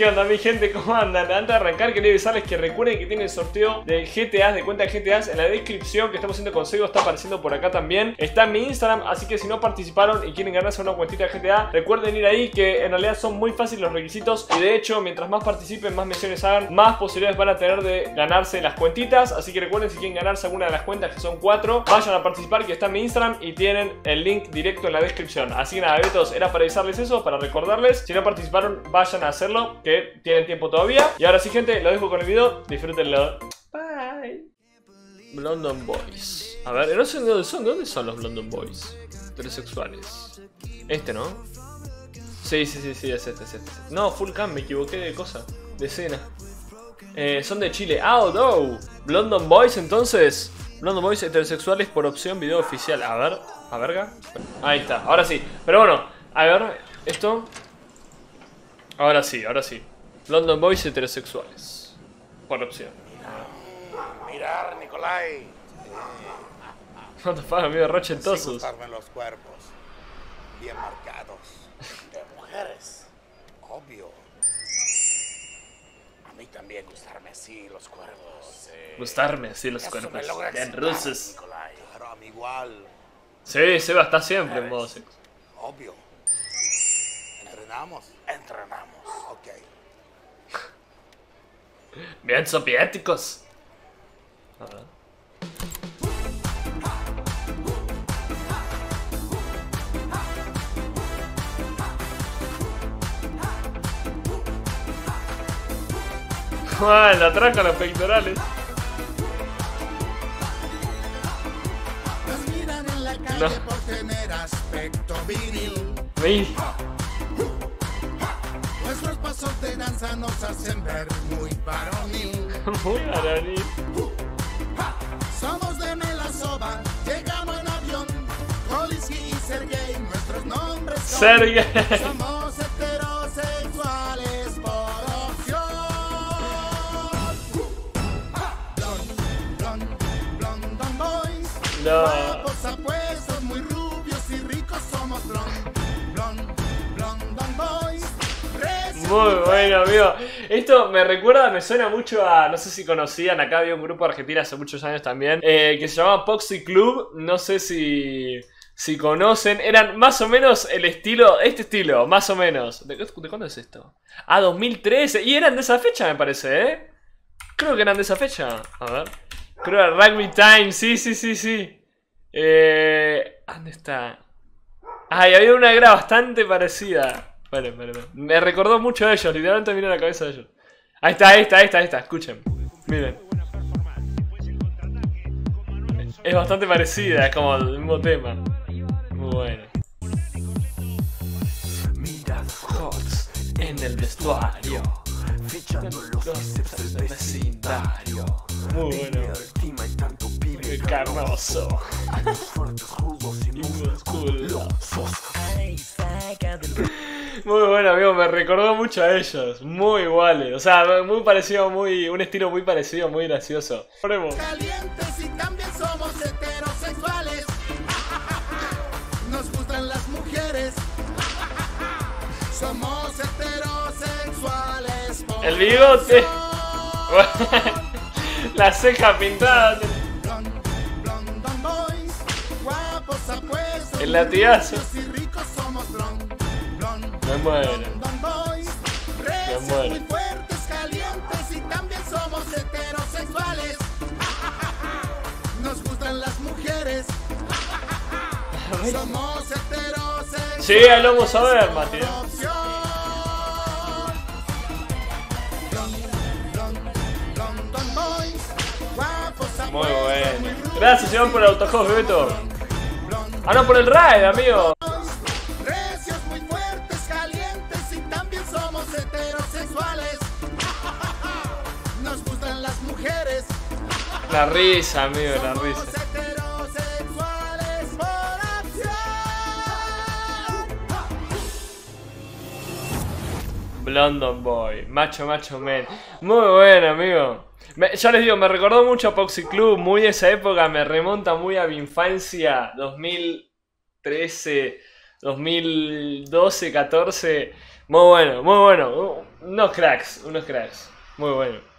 ¿Qué onda mi gente? ¿Cómo andan? Antes de arrancar quería avisarles que recuerden que tienen el sorteo de GTAs, de cuenta de GTAs En la descripción que estamos haciendo con Sego está apareciendo por acá también. Está en mi Instagram, así que si no participaron y quieren ganarse una cuentita de GTA Recuerden ir ahí que en realidad son muy fáciles los requisitos. Y de hecho, mientras más participen, más misiones hagan Más posibilidades van a tener de ganarse las cuentitas. Así que recuerden si quieren ganarse alguna de las cuentas que son cuatro Vayan a participar que está en mi Instagram y tienen el link directo en la descripción. Así que nada, betos, era para avisarles eso, para recordarles. Si no participaron, vayan a hacerlo, tienen tiempo todavía. Y ahora sí gente, lo dejo con el video, disfrútenlo. Bye. London Boys. A ver, no sé de dónde son, ¿de dónde son los London Boys? Heterosexuales. Este, ¿no? Sí, sí, sí, sí, es este, es este, es este. No, full cam, me equivoqué de cosa De escena. Eh, Son de Chile, ah, oh, no. London Boys entonces. London Boys heterosexuales por opción video oficial. A ver, a verga. Ahí está, ahora sí. Pero bueno, a ver, esto. Ahora sí, ahora sí London Boys heterosexuales Por opción Mirar, Nicolai. What the fuck, amigo, rochentosos gustarme los cuerpos. Bien marcados. De mujeres. Obvio. A mí también gustarme así los cuerpos. eh. Gustarme así los Eso cuerpos Bien rusos. Claro, a mí igual. Sí, Seba está siempre en modo sexo Obvio. ¿Entrenamos? Entrenamos. Ok. Bien soviéticos A ver Ah, la traca los pectorales. Nos miran en la calle No. Nuestros pasos de danza nos hacen ver muy varonil. Muy varonil. Somos de Melasova, llegamos en avión. Kolisky y Sergey, nuestros nombres son. Somos heterosexuales por opción. Blond, blond, blondon boys. No. Muy bueno, amigo. Esto me recuerda, me suena mucho a. No sé si conocían, acá había un grupo de Argentina hace muchos años también, eh, que se llamaba Poxy Club. No sé si. Si conocen, eran más o menos el estilo, este estilo, más o menos. ¿De, de cuándo es esto? Ah, 2013. Y eran de esa fecha, me parece, ¿eh? Creo que eran de esa fecha. A ver. Creo que era Rugby Time, sí, sí, sí, sí. Eh, ¿Dónde está? Ay, había una que era bastante parecida. Vale, vale, vale. Me recordó mucho a ellos, literalmente mira la cabeza de ellos. Ahí está, ahí está, ahí está, ahí está, escuchen. Miren. Es bastante parecida, es como el mismo tema. Muy bueno. Miradas Hots en el vestuario. fichando los bíceps del vecindario. Muy bueno. y tanto pibe Carnoso. Fuertes, rudos y musculosos. Muy bueno, amigo, me recordó mucho a ellos. Muy iguales. O sea, muy parecido, muy. Un estilo muy parecido, muy gracioso. Ponemos. calientes y también somos heterosexuales. Nos gustan las mujeres. Somos heterosexuales. El bigote. La ceja pintada. El latigazo. ricos somos Me muero. recios, muero. muy fuertes, calientes y también somos heterosexuales. Nos gustan las mujeres. Somos heterosexuales. Sí, ahí lo vamos a ver, guapos Muy bueno. Gracias, Iván, por el autocop, Beto. Ah, no, por el raid, amigo. La risa, amigo, la risa. London Boy, macho, macho, man. Muy bueno, amigo. Me- ya les digo, me recordó mucho a Poxy Club, muy esa época, me remonta muy a mi infancia, 2013, 2012, 14. Muy bueno, muy bueno. Unos cracks, unos cracks. Muy bueno.